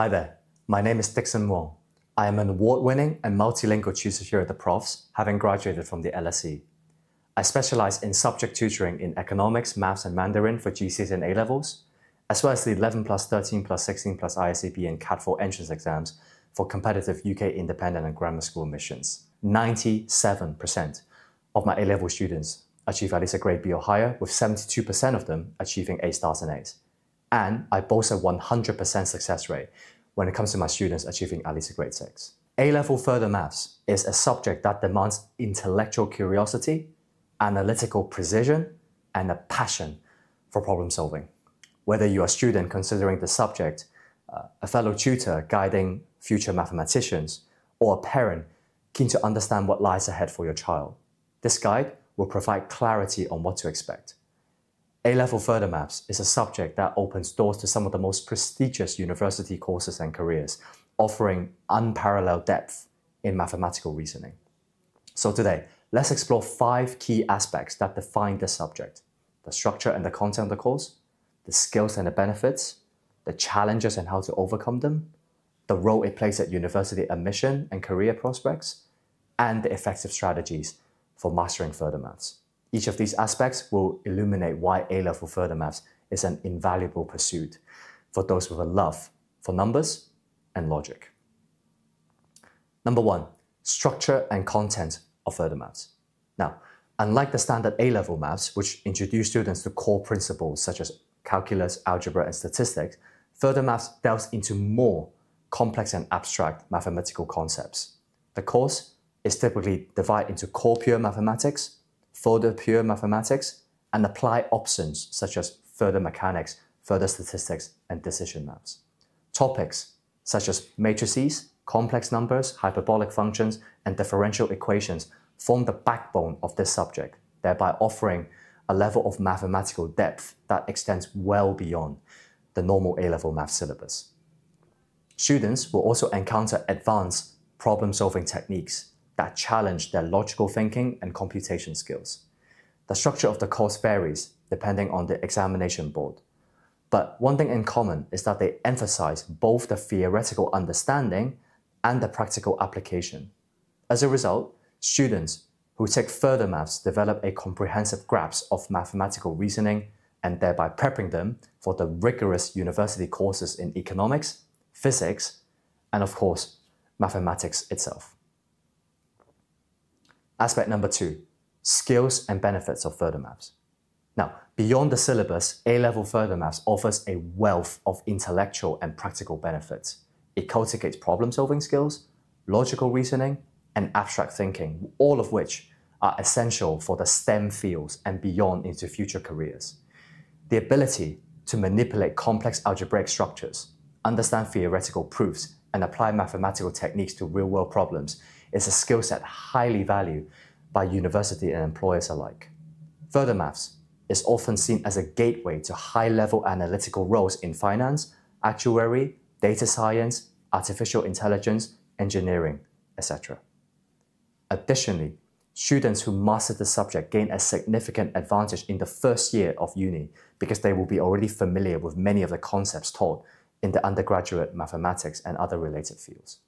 Hi there, my name is Dickson Wong. I am an award-winning and multilingual tutor here at the Profs, having graduated from the LSE. I specialize in subject tutoring in economics, maths, and Mandarin for GCSE and A-levels, as well as the 11 plus 13 plus 16 plus ISEB and CAT 4 entrance exams for competitive UK independent and grammar school admissions. 97% of my A-level students achieve at least a grade B or higher, with 72% of them achieving A stars and A's. And I boast a 100% success rate when it comes to my students achieving at least a grade 6. A-level further maths is a subject that demands intellectual curiosity, analytical precision, and a passion for problem solving. Whether you're a student considering the subject, uh, a fellow tutor guiding future mathematicians, or a parent keen to understand what lies ahead for your child, this guide will provide clarity on what to expect. A-level further maths is a subject that opens doors to some of the most prestigious university courses and careers, offering unparalleled depth in mathematical reasoning. So today, let's explore five key aspects that define this subject. The structure and the content of the course, the skills and the benefits, the challenges and how to overcome them, the role it plays at university admission and career prospects, and the effective strategies for mastering further maths. Each of these aspects will illuminate why A-level further maths is an invaluable pursuit for those with a love for numbers and logic. Number one, structure and content of further maths. Now, unlike the standard A-level maths, which introduce students to core principles such as calculus, algebra, and statistics, further maths delves into more complex and abstract mathematical concepts. The course is typically divided into core pure mathematics, further pure mathematics, and apply options such as further mechanics, further statistics, and decision maths. Topics such as matrices, complex numbers, hyperbolic functions, and differential equations form the backbone of this subject, thereby offering a level of mathematical depth that extends well beyond the normal A-level math syllabus. Students will also encounter advanced problem-solving techniques that challenge their logical thinking and computation skills. The structure of the course varies depending on the examination board. But one thing in common is that they emphasize both the theoretical understanding and the practical application. As a result, students who take further maths develop a comprehensive grasp of mathematical reasoning and thereby prepping them for the rigorous university courses in economics, physics, and of course, mathematics itself. Aspect number two, skills and benefits of further maths. Now, beyond the syllabus, A-level further maths offers a wealth of intellectual and practical benefits. It cultivates problem-solving skills, logical reasoning, and abstract thinking, all of which are essential for the STEM fields and beyond into future careers. The ability to manipulate complex algebraic structures, understand theoretical proofs, and apply mathematical techniques to real-world problems is a skill set highly valued by university and employers alike. Further maths is often seen as a gateway to high-level analytical roles in finance, actuary, data science, artificial intelligence, engineering, etc. Additionally, students who master the subject gain a significant advantage in the first year of uni because they will be already familiar with many of the concepts taught in the undergraduate mathematics and other related fields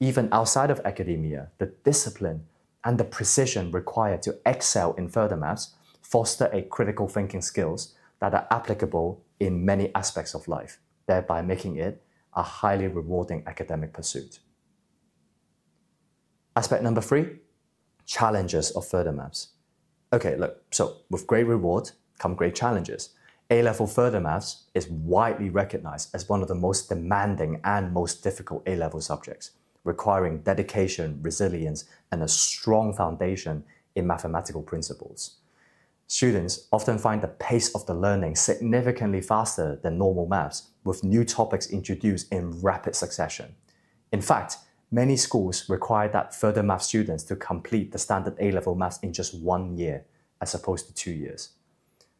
even outside of academia, the discipline and the precision required to excel in further maths foster a critical thinking skills that are applicable in many aspects of life, thereby making it a highly rewarding academic pursuit. Aspect number three, challenges of further maths. Okay, look, so with great reward come great challenges. A-level further maths is widely recognized as one of the most demanding and most difficult A-level subjects requiring dedication, resilience, and a strong foundation in mathematical principles. Students often find the pace of the learning significantly faster than normal maths, with new topics introduced in rapid succession. In fact, many schools require that further math students to complete the standard A-level maths in just one year, as opposed to two years.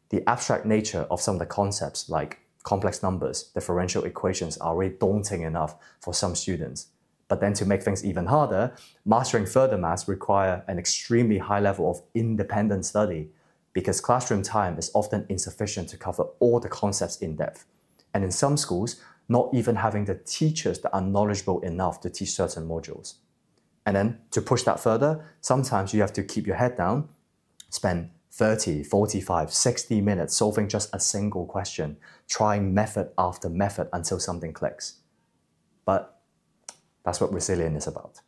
The abstract nature of some of the concepts, like complex numbers, differential equations, are already daunting enough for some students, but then to make things even harder, mastering further maths require an extremely high level of independent study because classroom time is often insufficient to cover all the concepts in depth. And in some schools, not even having the teachers that are knowledgeable enough to teach certain modules. And then to push that further, sometimes you have to keep your head down, spend 30, 45, 60 minutes solving just a single question, trying method after method until something clicks. But that's what resilience is about.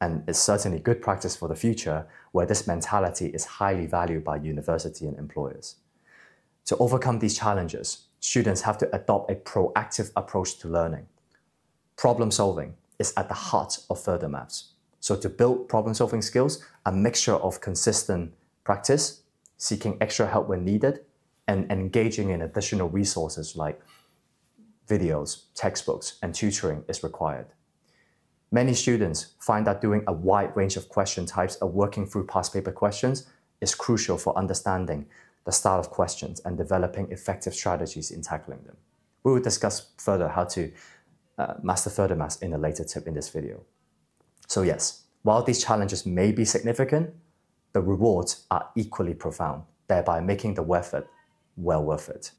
And it's certainly good practice for the future where this mentality is highly valued by university and employers. To overcome these challenges, students have to adopt a proactive approach to learning. Problem solving is at the heart of further maths. So to build problem solving skills, a mixture of consistent practice, seeking extra help when needed, and engaging in additional resources like videos, textbooks, and tutoring is required. Many students find that doing a wide range of question types and working through past paper questions is crucial for understanding the style of questions and developing effective strategies in tackling them. We will discuss further how to uh, master further maths in a later tip in this video. So yes, while these challenges may be significant, the rewards are equally profound, thereby making the effort well worth it.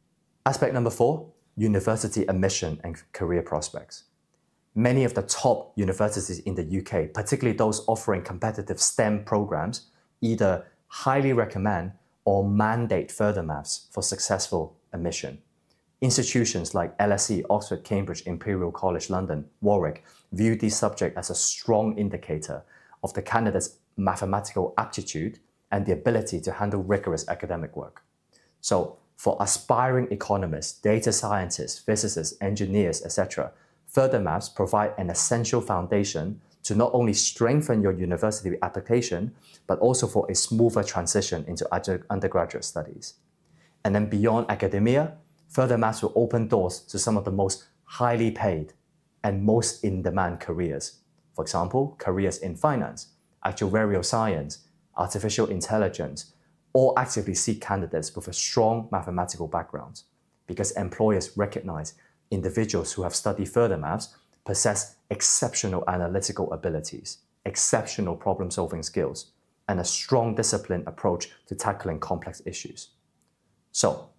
Aspect number four, university admission and career prospects. Many of the top universities in the UK, particularly those offering competitive STEM programs, either highly recommend or mandate further maths for successful admission. Institutions like LSE, Oxford, Cambridge, Imperial College London, Warwick view this subject as a strong indicator of the candidate's mathematical aptitude and the ability to handle rigorous academic work. So for aspiring economists, data scientists, physicists, engineers, etc., further maths provide an essential foundation to not only strengthen your university application, but also for a smoother transition into undergraduate studies. And then beyond academia, further maths will open doors to some of the most highly paid and most in-demand careers. For example, careers in finance, actuarial science, artificial intelligence, all actively seek candidates with a strong mathematical background because employers recognize individuals who have studied further maths possess exceptional analytical abilities, exceptional problem solving skills, and a strong disciplined approach to tackling complex issues. So,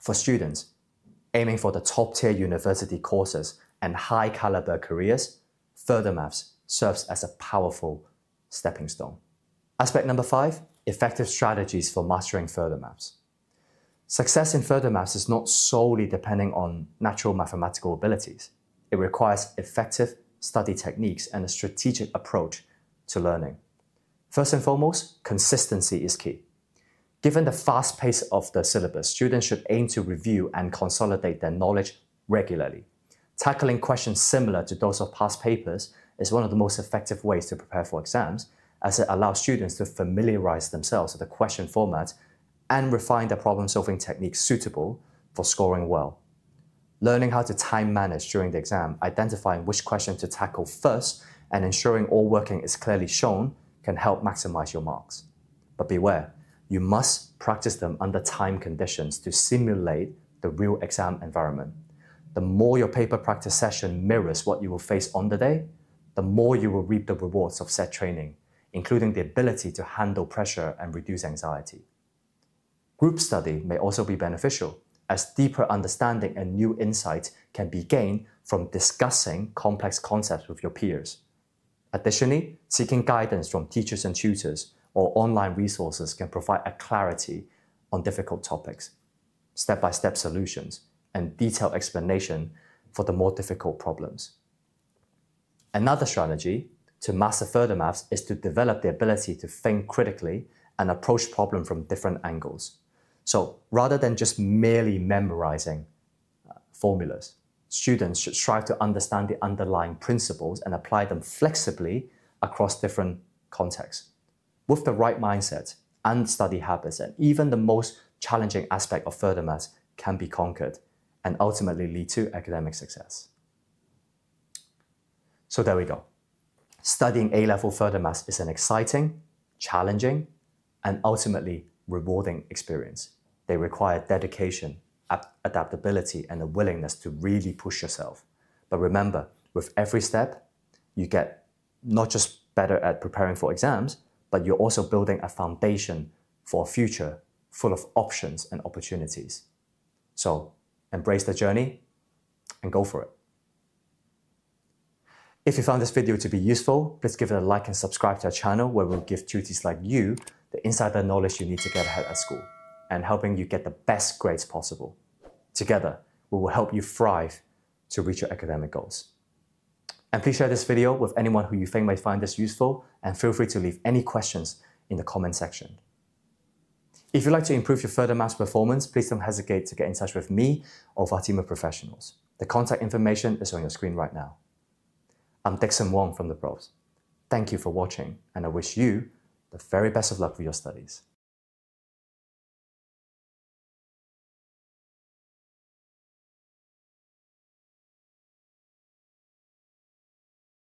for students aiming for the top tier university courses and high caliber careers, further maths serves as a powerful stepping stone. Aspect number five effective strategies for mastering further maths. Success in further maths is not solely depending on natural mathematical abilities. It requires effective study techniques and a strategic approach to learning. First and foremost, consistency is key. Given the fast pace of the syllabus, students should aim to review and consolidate their knowledge regularly. Tackling questions similar to those of past papers is one of the most effective ways to prepare for exams as it allows students to familiarize themselves with the question format and refine their problem-solving techniques suitable for scoring well. Learning how to time manage during the exam, identifying which question to tackle first, and ensuring all working is clearly shown can help maximize your marks. But beware, you must practice them under time conditions to simulate the real exam environment. The more your paper practice session mirrors what you will face on the day, the more you will reap the rewards of said training including the ability to handle pressure and reduce anxiety. Group study may also be beneficial, as deeper understanding and new insights can be gained from discussing complex concepts with your peers. Additionally, seeking guidance from teachers and tutors or online resources can provide a clarity on difficult topics, step-by-step solutions, and detailed explanation for the more difficult problems. Another strategy to master further maths is to develop the ability to think critically and approach problems from different angles. So rather than just merely memorizing uh, formulas, students should strive to understand the underlying principles and apply them flexibly across different contexts. With the right mindset and study habits, and even the most challenging aspect of further maths can be conquered and ultimately lead to academic success. So there we go. Studying A-level further maths is an exciting, challenging, and ultimately rewarding experience. They require dedication, adaptability, and a willingness to really push yourself. But remember, with every step, you get not just better at preparing for exams, but you're also building a foundation for a future full of options and opportunities. So embrace the journey and go for it. If you found this video to be useful, please give it a like and subscribe to our channel where we'll give tutees like you the insider knowledge you need to get ahead at school and helping you get the best grades possible. Together, we will help you thrive to reach your academic goals. And please share this video with anyone who you think might find this useful and feel free to leave any questions in the comment section. If you'd like to improve your further maths performance, please don't hesitate to get in touch with me or our team of professionals. The contact information is on your screen right now. I'm Dickson Wong from The Profs. Thank you for watching, and I wish you the very best of luck with your studies.